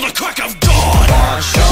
to the crack of dawn.